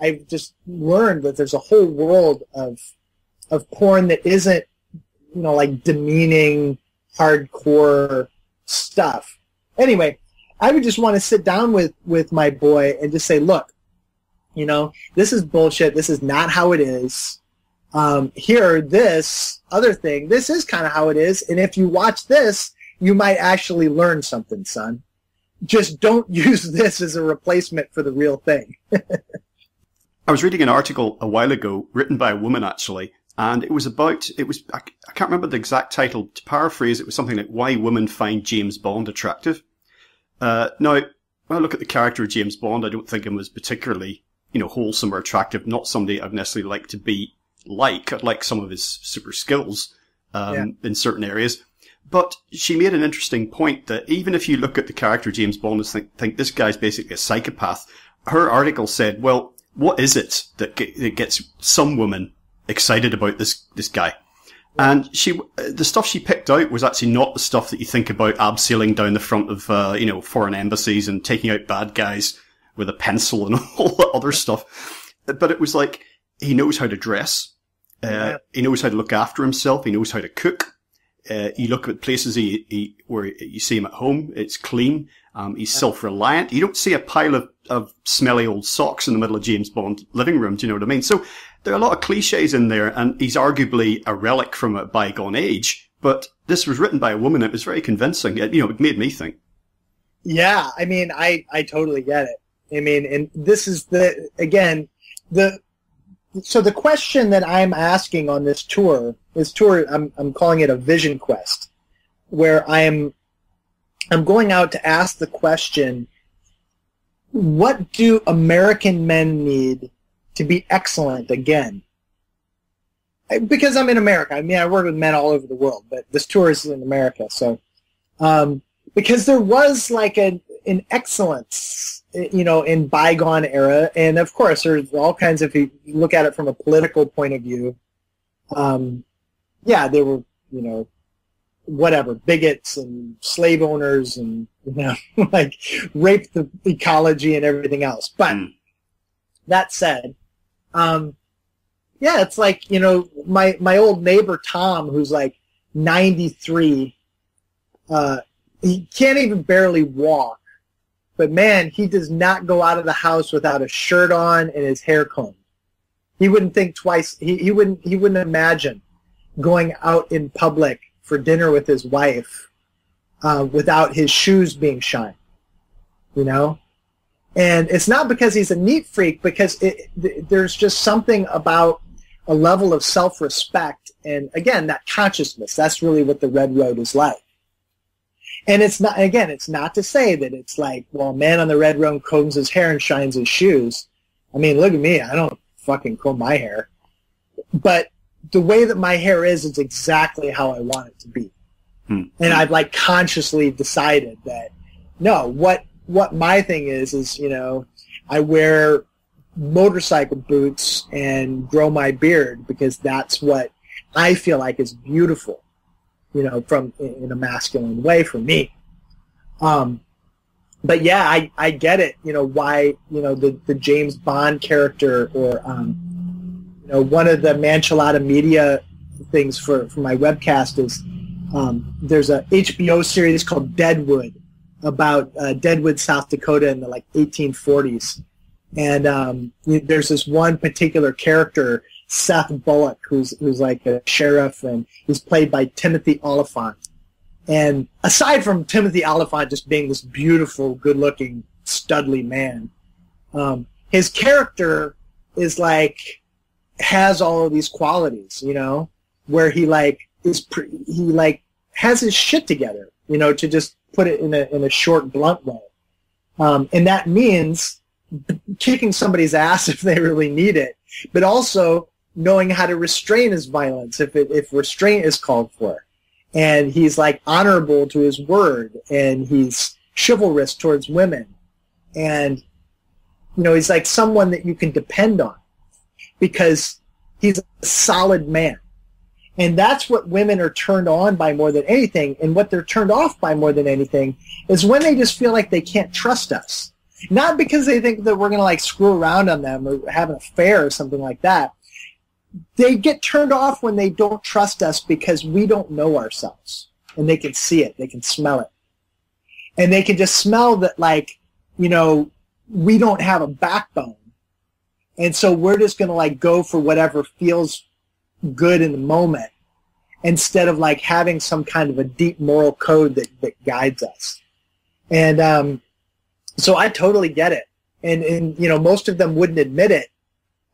I've just learned that there's a whole world of of porn that isn't, you know, like demeaning, hardcore stuff. Anyway, I would just want to sit down with with my boy and just say, look, you know, this is bullshit. This is not how it is. Um, here, this other thing, this is kind of how it is. And if you watch this, you might actually learn something, son. Just don't use this as a replacement for the real thing. I was reading an article a while ago, written by a woman actually, and it was about, it was, I, I can't remember the exact title. To paraphrase, it was something like Why Women Find James Bond Attractive. Uh, now, when I look at the character of James Bond, I don't think him as particularly, you know, wholesome or attractive. Not somebody I'd necessarily like to be like. I'd like some of his super skills, um, yeah. in certain areas. But she made an interesting point that even if you look at the character of James Bond and think, think this guy's basically a psychopath, her article said, well, what is it that, that gets some women excited about this, this guy? And she, the stuff she picked out was actually not the stuff that you think about abseiling down the front of, uh, you know, foreign embassies and taking out bad guys with a pencil and all that other stuff. But it was like, he knows how to dress. Uh, yeah. he knows how to look after himself. He knows how to cook. Uh, you look at places he, he, where you see him at home. It's clean. Um, he's yeah. self-reliant. You don't see a pile of, of smelly old socks in the middle of James Bond living room. Do you know what I mean? So there are a lot of cliches in there, and he's arguably a relic from a bygone age. But this was written by a woman. It was very convincing. It, you know, it made me think. Yeah, I mean, I I totally get it. I mean, and this is the again the so the question that I'm asking on this tour, this tour, I'm, I'm calling it a vision quest, where I'm, I'm going out to ask the question, what do American men need to be excellent again? Because I'm in America. I mean, I work with men all over the world, but this tour is in America. So, um, because there was like an, an excellence you know, in bygone era. And of course, there's all kinds of, if you look at it from a political point of view, um, yeah, there were, you know, whatever, bigots and slave owners and, you know, like rape the ecology and everything else. But mm. that said, um, yeah, it's like, you know, my, my old neighbor Tom, who's like 93, uh, he can't even barely walk but man, he does not go out of the house without a shirt on and his hair combed. He wouldn't think twice. He, he wouldn't he wouldn't imagine going out in public for dinner with his wife uh, without his shoes being shined. You know, and it's not because he's a neat freak, because it, th- there's just something about a level of self-respect and again that consciousness. That's really what the Red Road is like. And it's not, again, it's not to say that it's like, well, man on the red road combs his hair and shines his shoes. I mean, look at me. I don't fucking comb my hair. But the way that my hair is is exactly how I want it to be. Hmm. And I've like consciously decided that no, what what my thing is is, you know, I wear motorcycle boots and grow my beard because that's what I feel like is beautiful you know, from in a masculine way for me. Um, but yeah, I, I get it. You know why you know the the James Bond character or um, you know one of the Manchilada Media things for for my webcast is um, there's a HBO series called Deadwood about uh, Deadwood, South Dakota in the like 1840s, and um, there's this one particular character Seth Bullock, who's who's like a sheriff, and he's played by Timothy Olyphant. And aside from Timothy Olyphant just being this beautiful, good-looking, studly man, um, his character is like has all of these qualities, you know, where he like is pre- he like has his shit together, you know, to just put it in a in a short, blunt way. Um, and that means kicking somebody's ass if they really need it, but also knowing how to restrain his violence if it, if restraint is called for. And he's like honorable to his word and he's chivalrous towards women. And, you know, he's like someone that you can depend on because he's a solid man. And that's what women are turned on by more than anything. And what they're turned off by more than anything is when they just feel like they can't trust us. Not because they think that we're going to like screw around on them or have an affair or something like that. They get turned off when they don't trust us because we don't know ourselves and they can see it. They can smell it. And they can just smell that like, you know, we don't have a backbone. And so we're just going to like go for whatever feels good in the moment instead of like having some kind of a deep moral code that, that guides us. And, um, so I totally get it. And, and, you know, most of them wouldn't admit it,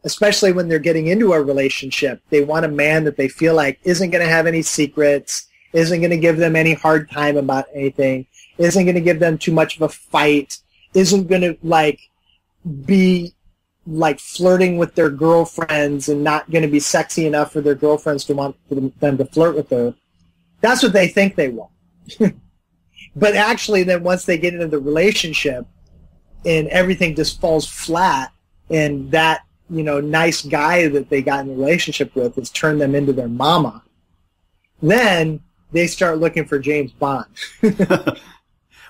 especially when they're getting into a relationship. They want a man that they feel like isn't going to have any secrets, isn't going to give them any hard time about anything, isn't going to give them too much of a fight, isn't going to like be like flirting with their girlfriends and not going to be sexy enough for their girlfriends to want them to flirt with her. That's what they think they want. but actually, then once they get into the relationship and everything just falls flat and that, you know, nice guy that they got in a relationship with has turned them into their mama, then they start looking for James Bond.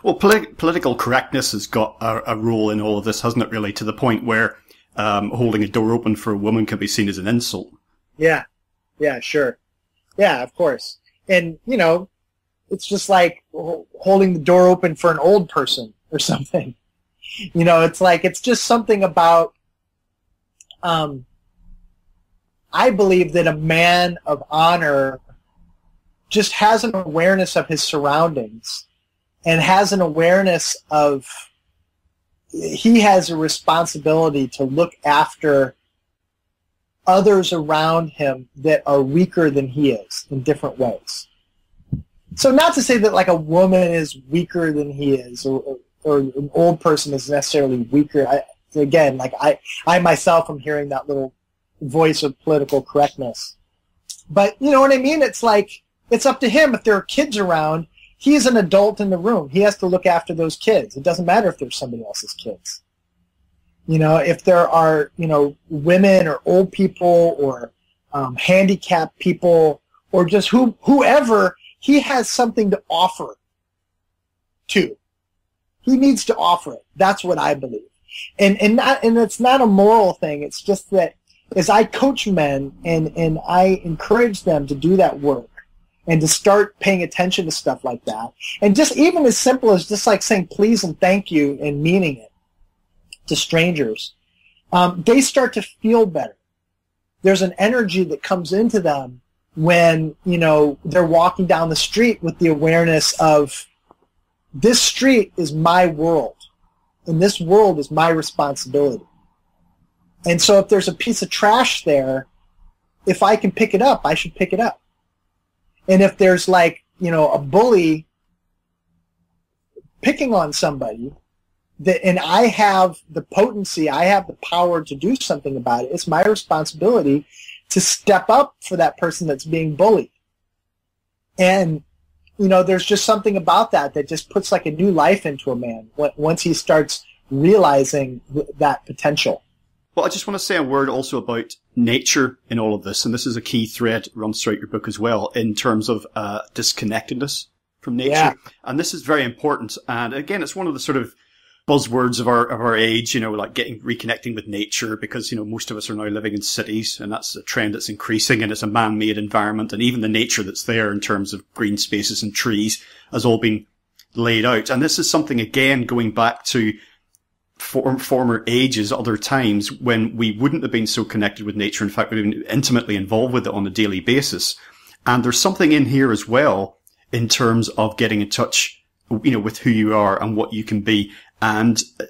well, polit- political correctness has got a, a role in all of this, hasn't it, really, to the point where um, holding a door open for a woman can be seen as an insult. Yeah, yeah, sure, yeah, of course, and you know, it's just like holding the door open for an old person or something. You know, it's like it's just something about. Um, I believe that a man of honor just has an awareness of his surroundings and has an awareness of he has a responsibility to look after others around him that are weaker than he is in different ways. So not to say that like a woman is weaker than he is or, or an old person is necessarily weaker. I, again, like I, I myself am hearing that little voice of political correctness. But you know what I mean? It's like, it's up to him if there are kids around he's an adult in the room. He has to look after those kids. It doesn't matter if there's somebody else's kids. You know, if there are, you know, women or old people or um, handicapped people or just who, whoever, he has something to offer to. He needs to offer it. That's what I believe. And, and not, and it's not a moral thing. It's just that as I coach men and, and I encourage them to do that work, and to start paying attention to stuff like that. And just even as simple as just like saying please and thank you and meaning it to strangers, um, they start to feel better. There's an energy that comes into them when, you know, they're walking down the street with the awareness of this street is my world and this world is my responsibility. And so if there's a piece of trash there, if I can pick it up, I should pick it up. And if there's like, you know, a bully picking on somebody, that, and I have the potency, I have the power to do something about it, it's my responsibility to step up for that person that's being bullied. And, you know, there's just something about that that just puts like a new life into a man once he starts realizing that potential. Well, I just want to say a word also about nature in all of this, and this is a key thread runs throughout your book as well in terms of uh, disconnectedness from nature, yeah. and this is very important. And again, it's one of the sort of buzzwords of our of our age, you know, like getting reconnecting with nature, because you know most of us are now living in cities, and that's a trend that's increasing, and it's a man-made environment, and even the nature that's there in terms of green spaces and trees has all been laid out. And this is something again going back to for, former ages, other times when we wouldn't have been so connected with nature. In fact, we've been intimately involved with it on a daily basis. And there's something in here as well in terms of getting in touch, you know, with who you are and what you can be. And, uh,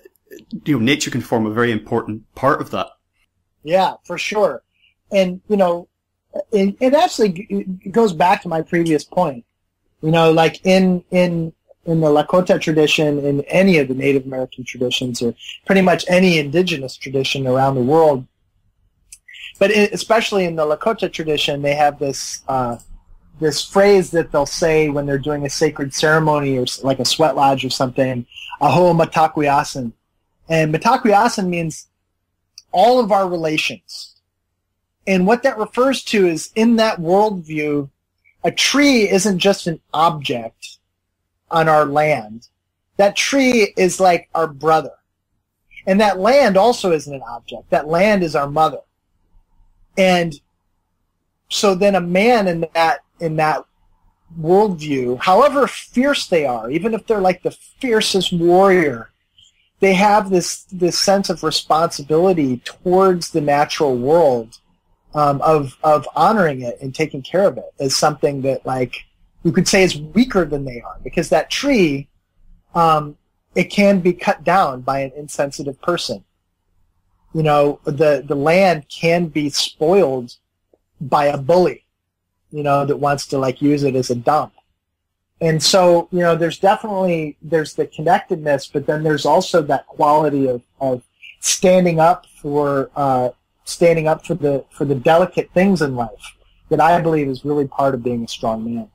you know, nature can form a very important part of that. Yeah, for sure. And, you know, it, it actually it goes back to my previous point. You know, like in, in in the Lakota tradition, in any of the Native American traditions, or pretty much any indigenous tradition around the world. But especially in the Lakota tradition, they have this uh, this phrase that they'll say when they're doing a sacred ceremony or like a sweat lodge or something, "Aho mitakuye oyasin," and mitakuye oyasin means all of our relations. And what that refers to is in that worldview, a tree isn't just an object on our land. That tree is like our brother. And that land also isn't an object. That land is our mother. And so then a man in that, in that worldview, however fierce they are, even if they're like the fiercest warrior, they have this, this sense of responsibility towards the natural world, um, of, of honoring it and taking care of it as something that like, you could say is weaker than they are because that tree, um, it can be cut down by an insensitive person. You know, the, the land can be spoiled by a bully, you know, that wants to like use it as a dump. And so, you know, there's definitely, there's the connectedness, but then there's also that quality of, of standing up for, uh, standing up for the, for the delicate things in life that I believe is really part of being a strong man.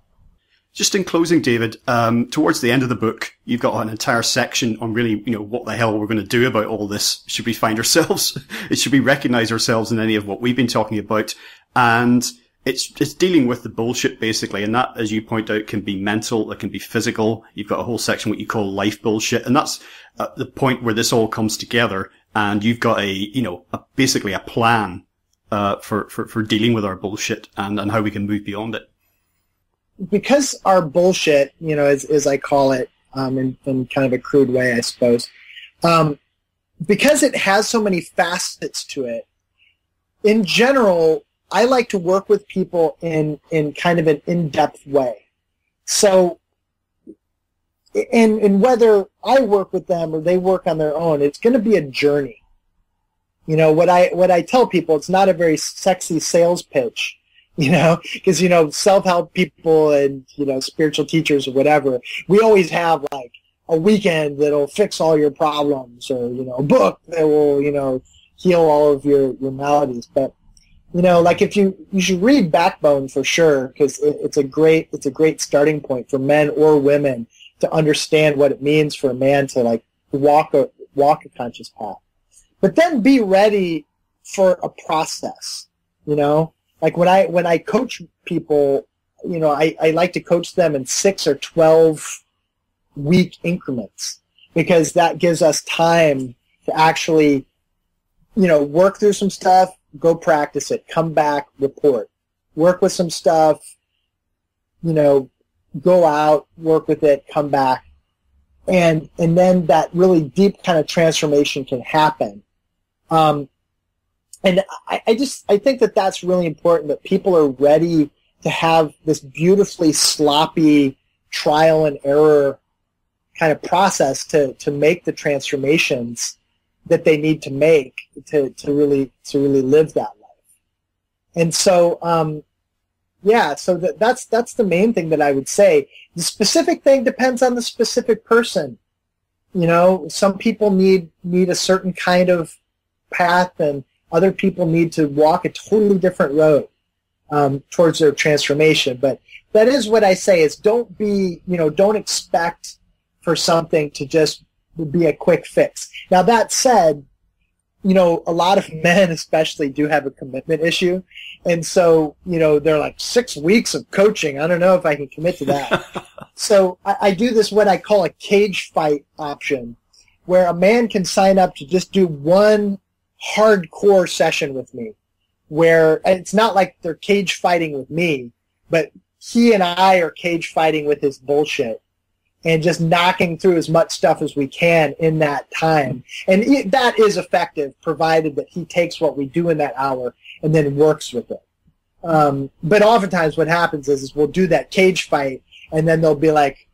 Just in closing, David, um, towards the end of the book, you've got an entire section on really, you know, what the hell we're going to do about all this. Should we find ourselves? It should we recognize ourselves in any of what we've been talking about? And it's, it's dealing with the bullshit basically. And that, as you point out, can be mental. It can be physical. You've got a whole section, what you call life bullshit. And that's uh, the point where this all comes together. And you've got a, you know, a, basically a plan, uh, for, for, for dealing with our bullshit and, and how we can move beyond it because our bullshit, you know, as, as I call it, um, in, in kind of a crude way, I suppose, um, because it has so many facets to it, in general, I like to work with people in, in kind of an in-depth way. So, and, and whether I work with them or they work on their own, it's going to be a journey. You know, what I, what I tell people, it's not a very sexy sales pitch you know, because, you know, self-help people and, you know, spiritual teachers or whatever, we always have like a weekend that'll fix all your problems or, you know, a book that will, you know, heal all of your, your maladies. But, you know, like if you, you should read Backbone for sure because it, it's a great, it's a great starting point for men or women to understand what it means for a man to like walk a, walk a conscious path. But then be ready for a process, you know? Like when I when I coach people, you know, I, I like to coach them in six or twelve week increments because that gives us time to actually, you know, work through some stuff, go practice it, come back, report, work with some stuff, you know, go out, work with it, come back, and and then that really deep kind of transformation can happen. Um, and I, I just I think that that's really important that people are ready to have this beautifully sloppy trial and error kind of process to to make the transformations that they need to make to to really to really live that life. And so um, yeah, so that, that's that's the main thing that I would say. The specific thing depends on the specific person. You know, some people need need a certain kind of path and other people need to walk a totally different road um, towards their transformation. But that is what I say is don't be, you know, don't expect for something to just be a quick fix. Now that said, you know, a lot of men especially do have a commitment issue. And so, you know, they're like six weeks of coaching. I don't know if I can commit to that. so I, I do this what I call a cage fight option where a man can sign up to just do one hardcore session with me where it's not like they're cage fighting with me, but he and I are cage fighting with his bullshit and just knocking through as much stuff as we can in that time. And it, that is effective provided that he takes what we do in that hour and then works with it. Um, but oftentimes what happens is, is we'll do that cage fight and then they'll be like,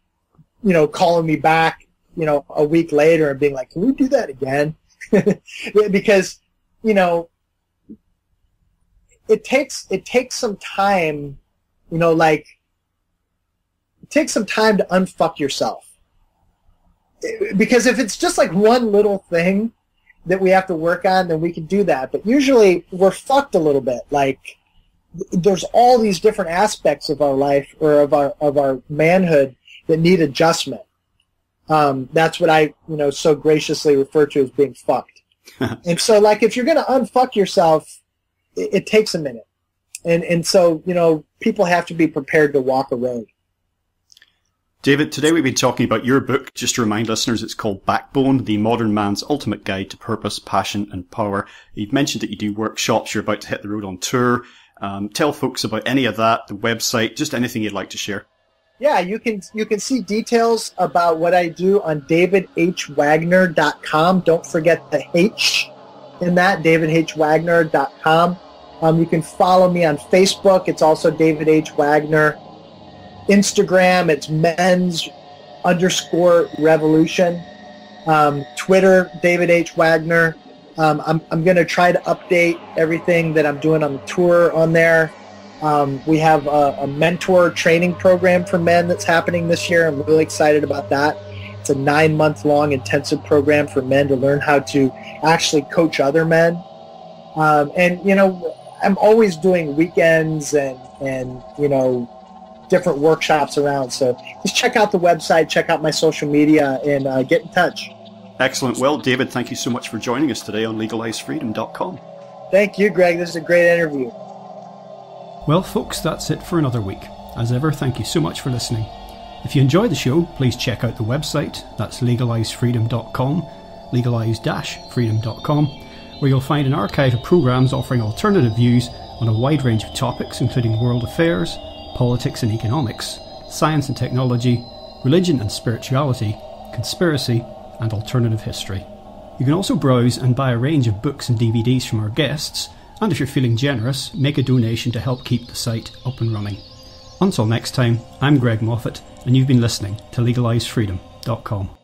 you know, calling me back, you know, a week later and being like, can we do that again? because you know it takes it takes some time you know like it takes some time to unfuck yourself. Because if it's just like one little thing that we have to work on then we can do that. But usually we're fucked a little bit. Like there's all these different aspects of our life or of our of our manhood that need adjustment um, that's what I, you know, so graciously refer to as being fucked. and so, like, if you're going to unfuck yourself, it, it, takes a minute. And, and so, you know, people have to be prepared to walk a road. David, today we've been talking about your book. Just to remind listeners, it's called Backbone, The Modern Man's Ultimate Guide to Purpose, Passion and Power. You've mentioned that you do workshops, you're about to hit the road on tour. Um, tell folks about any of that, the website, just anything you'd like to share. Yeah, you can you can see details about what I do on davidhwagner.com. Don't forget the H in that, davidhwagner.com. Um, you can follow me on Facebook. It's also David H. Wagner. Instagram, it's men's underscore revolution. Um, Twitter, David H. Wagner. Um, I'm, I'm going to try to update everything that I'm doing on the tour on there. Um, we have a, a, mentor training program for men that's happening this year. I'm really excited about that. It's a nine month long intensive program for men to learn how to actually coach other men. Um, and, you know, I'm always doing weekends and, and, you know, different workshops around. So just check out the website, check out my social media, and uh, get in touch. Excellent. Well, David, thank you so much for joining us today on legalisefreedom.com. Thank you, Greg. This is a great interview. Well, folks, that's it for another week. As ever, thank you so much for listening. If you enjoy the show, please check out the website. That's legalisefreedom.com, legalise-freedom.com, where you'll find an archive of programs offering alternative views on a wide range of topics, including world affairs, politics and economics, science and technology, religion and spirituality, conspiracy, and alternative history. You can also browse and buy a range of books and DVDs from our guests, and if you're feeling generous, make a donation to help keep the site up and running. Until next time, I'm Greg Moffitt, and you've been listening to LegaliseFreedom.com.